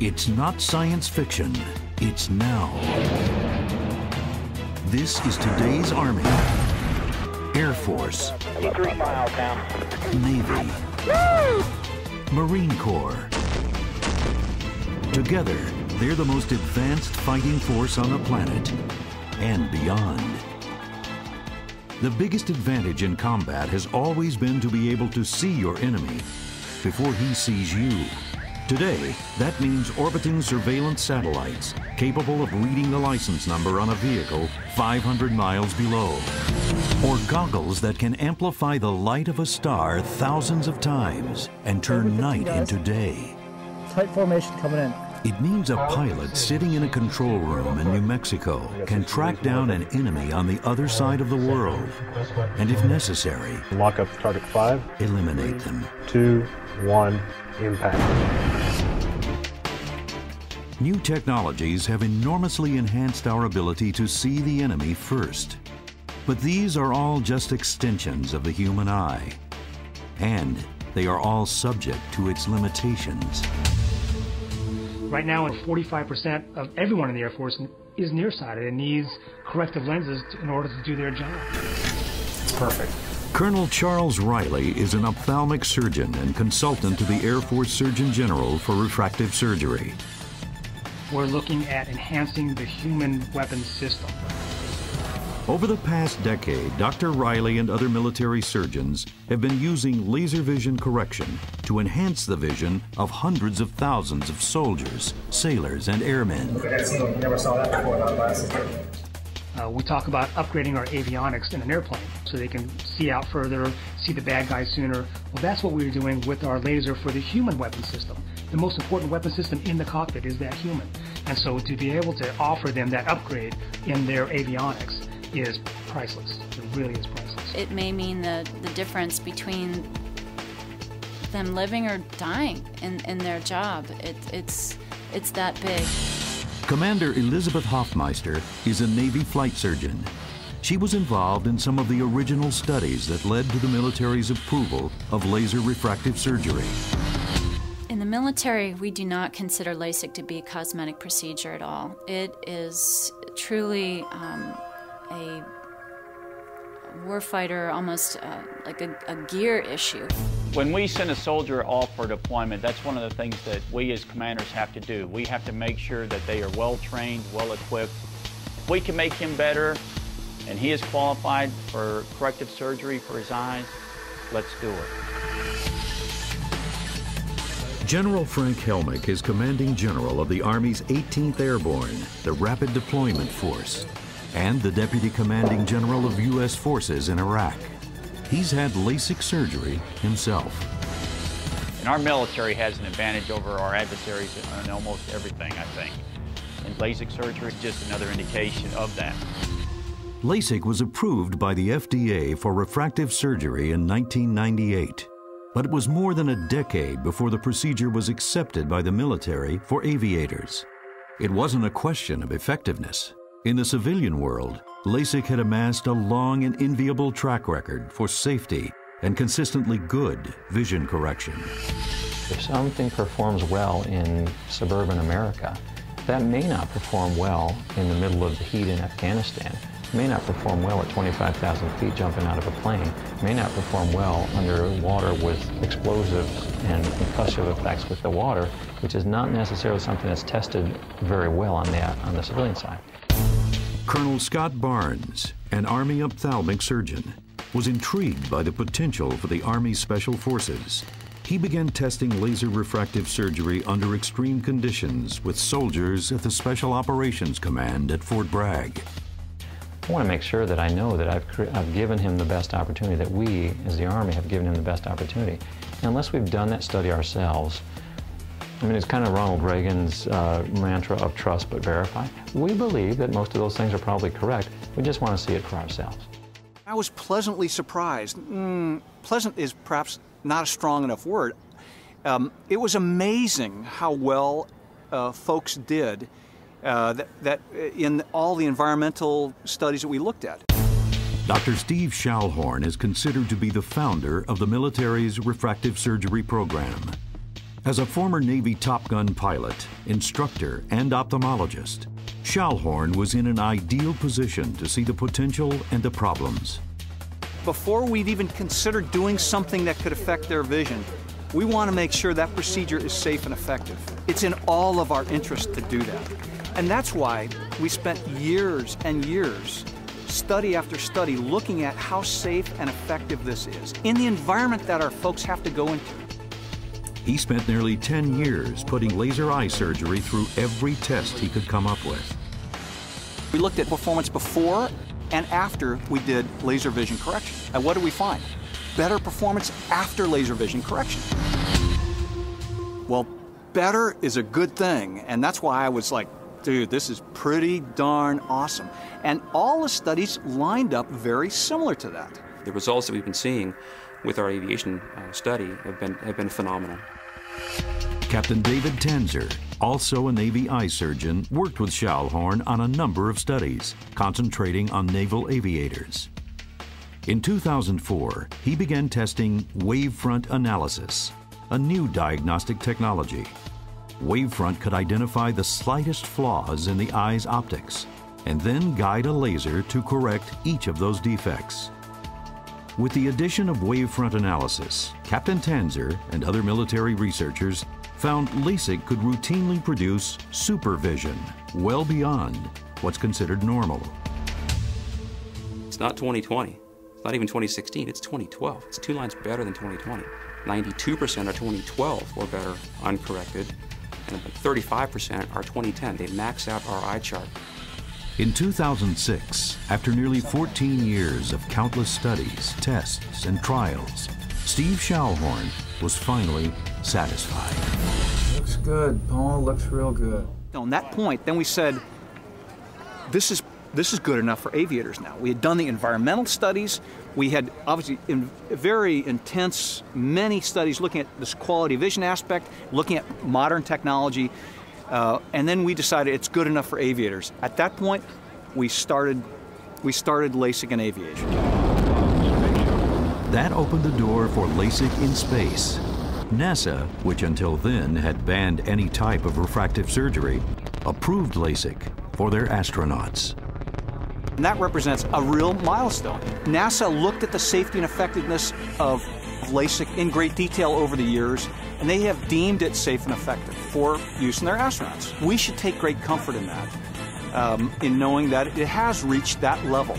It's not science fiction, it's now. This is today's Army, Air Force. Navy, Marine Corps. Together, they're the most advanced fighting force on the planet and beyond. The biggest advantage in combat has always been to be able to see your enemy before he sees you. Today, that means orbiting surveillance satellites capable of reading the license number on a vehicle 500 miles below. Or goggles that can amplify the light of a star thousands of times and turn night into day. Tight formation coming in. It means a pilot sitting in a control room in New Mexico can track down an enemy on the other side of the world and, if necessary, Lock up target five, eliminate them. two, one, impact. New technologies have enormously enhanced our ability to see the enemy first. But these are all just extensions of the human eye. And they are all subject to its limitations. Right now, 45% of everyone in the Air Force is nearsighted and needs corrective lenses in order to do their job. Perfect. Colonel Charles Reilly is an ophthalmic surgeon and consultant to the Air Force Surgeon General for refractive surgery. We're looking at enhancing the human weapons system. Over the past decade, Dr. Reilly and other military surgeons have been using laser vision correction to enhance the vision of hundreds of thousands of soldiers, sailors, and airmen. Uh, we talk about upgrading our avionics in an airplane so they can see out further, see the bad guys sooner. Well, that's what we're doing with our laser for the human weapon system. The most important weapon system in the cockpit is that human. And so to be able to offer them that upgrade in their avionics is priceless. It really is priceless. It may mean the, the difference between them living or dying in, in their job. It, it's, it's that big. Commander Elizabeth Hofmeister is a Navy flight surgeon. She was involved in some of the original studies that led to the military's approval of laser refractive surgery. In the military, we do not consider LASIK to be a cosmetic procedure at all. It is truly um, a warfighter, almost uh, like a, a gear issue. When we send a soldier off for deployment, that's one of the things that we as commanders have to do. We have to make sure that they are well trained, well equipped. If we can make him better and he is qualified for corrective surgery for his eyes, let's do it. General Frank Helmick is commanding general of the Army's 18th Airborne, the Rapid Deployment Force, and the deputy commanding general of U.S. forces in Iraq. He's had LASIK surgery himself. And our military has an advantage over our adversaries in almost everything, I think. And LASIK surgery is just another indication of that. LASIK was approved by the FDA for refractive surgery in 1998, but it was more than a decade before the procedure was accepted by the military for aviators. It wasn't a question of effectiveness. In the civilian world, LASIK had amassed a long and enviable track record for safety and consistently good vision correction. If something performs well in suburban America, that may not perform well in the middle of the heat in Afghanistan, may not perform well at 25,000 feet jumping out of a plane, may not perform well underwater with explosives and concussive effects with the water, which is not necessarily something that's tested very well on the, on the civilian side. Colonel Scott Barnes, an Army ophthalmic surgeon, was intrigued by the potential for the Army's Special Forces. He began testing laser refractive surgery under extreme conditions with soldiers at the Special Operations Command at Fort Bragg. I want to make sure that I know that I've, I've given him the best opportunity, that we, as the Army, have given him the best opportunity. And unless we've done that study ourselves, I mean, it's kind of Ronald Reagan's uh, mantra of trust but verify. We believe that most of those things are probably correct. We just want to see it for ourselves. I was pleasantly surprised. Mm, pleasant is perhaps not a strong enough word. Um, it was amazing how well uh, folks did uh, that, that in all the environmental studies that we looked at. Dr. Steve Schallhorn is considered to be the founder of the military's refractive surgery program. As a former Navy Top Gun pilot, instructor, and ophthalmologist, Schallhorn was in an ideal position to see the potential and the problems. Before we'd even considered doing something that could affect their vision, we want to make sure that procedure is safe and effective. It's in all of our interest to do that. And that's why we spent years and years, study after study, looking at how safe and effective this is in the environment that our folks have to go into. He spent nearly 10 years putting laser eye surgery through every test he could come up with. We looked at performance before and after we did laser vision correction. And what did we find? Better performance after laser vision correction. Well, better is a good thing, and that's why I was like, dude, this is pretty darn awesome. And all the studies lined up very similar to that. The results that we've been seeing with our aviation uh, study have been, have been phenomenal. Captain David Tanzer, also a Navy eye surgeon, worked with Schallhorn on a number of studies, concentrating on naval aviators. In 2004, he began testing wavefront analysis, a new diagnostic technology. Wavefront could identify the slightest flaws in the eye's optics and then guide a laser to correct each of those defects. With the addition of wavefront analysis, Captain Tanzer and other military researchers found LASIK could routinely produce supervision well beyond what's considered normal. It's not 2020. It's not even 2016. It's 2012. It's two lines better than 2020. 92% are 2012 or better uncorrected, and 35% are 2010. They max out our eye chart. In 2006, after nearly 14 years of countless studies, tests, and trials, Steve Schallhorn was finally satisfied. Looks good, Paul. Looks real good. On that point, then we said, this is this is good enough for aviators now. We had done the environmental studies. We had obviously in very intense, many studies looking at this quality vision aspect, looking at modern technology, uh, and then we decided it's good enough for aviators. At that point, we started we started LASIK in aviation. That opened the door for LASIK in space. NASA, which until then had banned any type of refractive surgery, approved LASIK for their astronauts. And that represents a real milestone. NASA looked at the safety and effectiveness of LASIK in great detail over the years, and they have deemed it safe and effective for use in their astronauts. We should take great comfort in that, um, in knowing that it has reached that level.